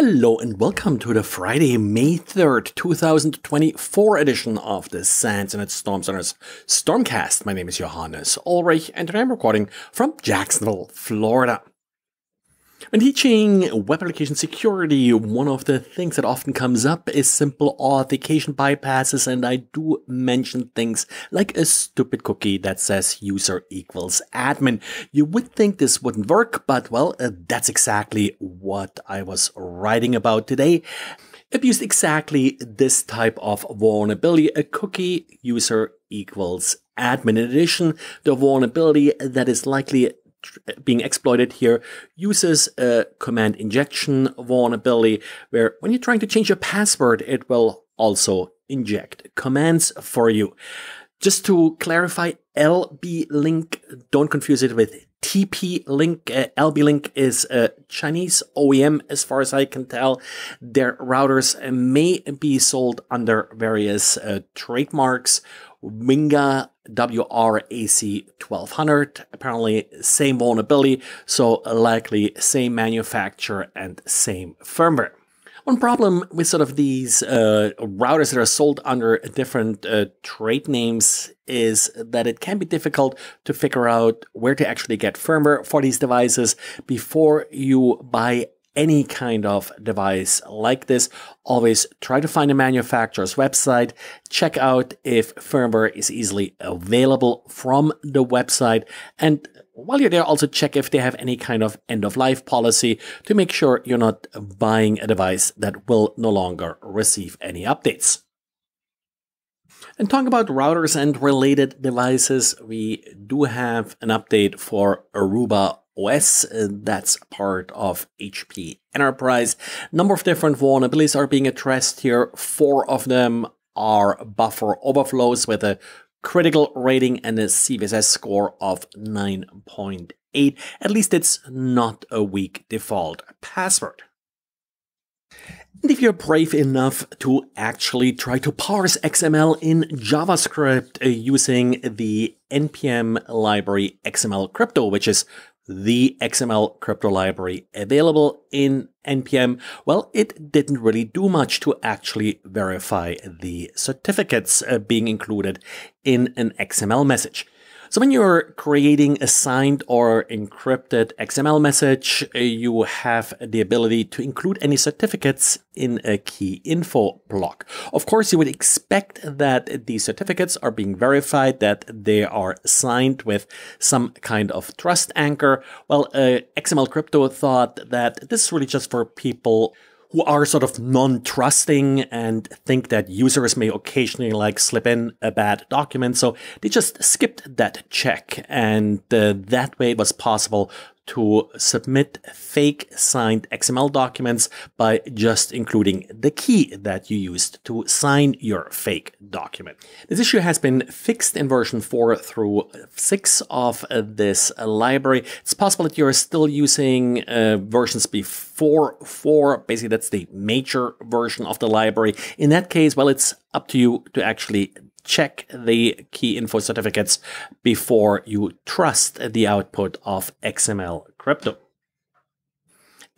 Hello and welcome to the Friday, May 3rd, 2024 edition of the SANS Internet Storm Center's Stormcast. My name is Johannes Ulrich and today I'm recording from Jacksonville, Florida. When teaching web application security, one of the things that often comes up is simple authentication bypasses, and I do mention things like a stupid cookie that says user equals admin. You would think this wouldn't work, but well, uh, that's exactly what I was writing about today abused exactly this type of vulnerability, a cookie user equals admin. In addition, the vulnerability that is likely being exploited here uses a command injection vulnerability where when you're trying to change your password, it will also inject commands for you. Just to clarify, LB Link, don't confuse it with TP Link. Uh, LB Link is a Chinese OEM, as far as I can tell. Their routers may be sold under various uh, trademarks. Vinga WRAC 1200, apparently same vulnerability, so likely same manufacturer and same firmware. One problem with sort of these uh, routers that are sold under different uh, trade names is that it can be difficult to figure out where to actually get firmware for these devices before you buy any kind of device like this, always try to find a manufacturer's website, check out if firmware is easily available from the website, and while you're there, also check if they have any kind of end of life policy to make sure you're not buying a device that will no longer receive any updates. And talking about routers and related devices, we do have an update for Aruba OS. That's part of HP Enterprise. Number of different vulnerabilities are being addressed here. Four of them are buffer overflows with a critical rating and a CVSS score of 9.8. At least it's not a weak default password. And if you're brave enough to actually try to parse XML in JavaScript uh, using the NPM library XML crypto, which is the XML crypto library available in NPM, well, it didn't really do much to actually verify the certificates uh, being included in an XML message. So when you're creating a signed or encrypted XML message, you have the ability to include any certificates in a key info block. Of course, you would expect that these certificates are being verified, that they are signed with some kind of trust anchor. Well, uh, XML Crypto thought that this is really just for people who are sort of non-trusting and think that users may occasionally like slip in a bad document. So they just skipped that check. And uh, that way it was possible to submit fake signed XML documents by just including the key that you used to sign your fake document. This issue has been fixed in version 4 through 6 of this library. It's possible that you're still using uh, versions before 4. Basically, that's the major version of the library. In that case, well, it's up to you to actually check the key info certificates before you trust the output of XML crypto.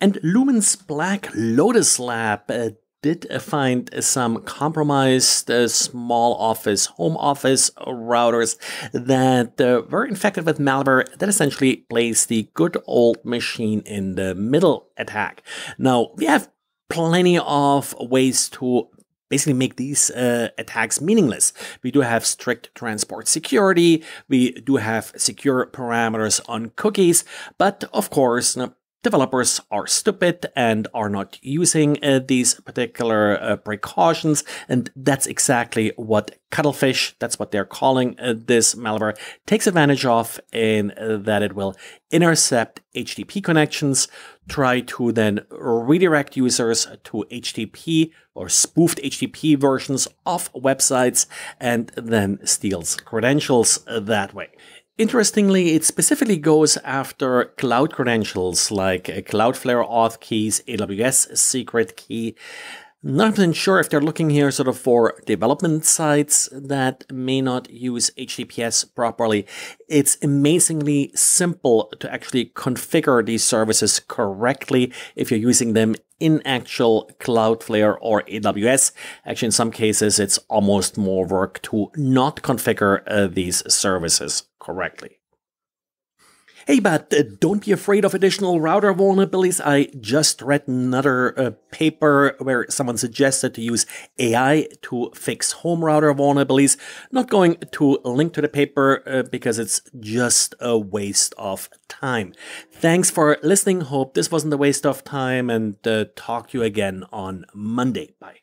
And Lumen's Black Lotus Lab uh, did find some compromised uh, small office, home office routers that uh, were infected with malware that essentially placed the good old machine in the middle attack. Now, we have plenty of ways to basically make these uh, attacks meaningless. We do have strict transport security. We do have secure parameters on cookies. But of course, developers are stupid and are not using uh, these particular uh, precautions. And that's exactly what Cuttlefish, that's what they're calling uh, this malware, takes advantage of in uh, that it will intercept HTTP connections, try to then redirect users to HTTP or spoofed HTTP versions of websites, and then steals credentials that way. Interestingly, it specifically goes after cloud credentials like Cloudflare auth keys, AWS secret key, Not even sure if they're looking here sort of for development sites that may not use HTTPS properly. It's amazingly simple to actually configure these services correctly if you're using them in actual Cloudflare or AWS. Actually, in some cases, it's almost more work to not configure uh, these services correctly. Hey, but uh, don't be afraid of additional router vulnerabilities. I just read another uh, paper where someone suggested to use AI to fix home router vulnerabilities. Not going to link to the paper uh, because it's just a waste of time. Thanks for listening. Hope this wasn't a waste of time and uh, talk to you again on Monday. Bye.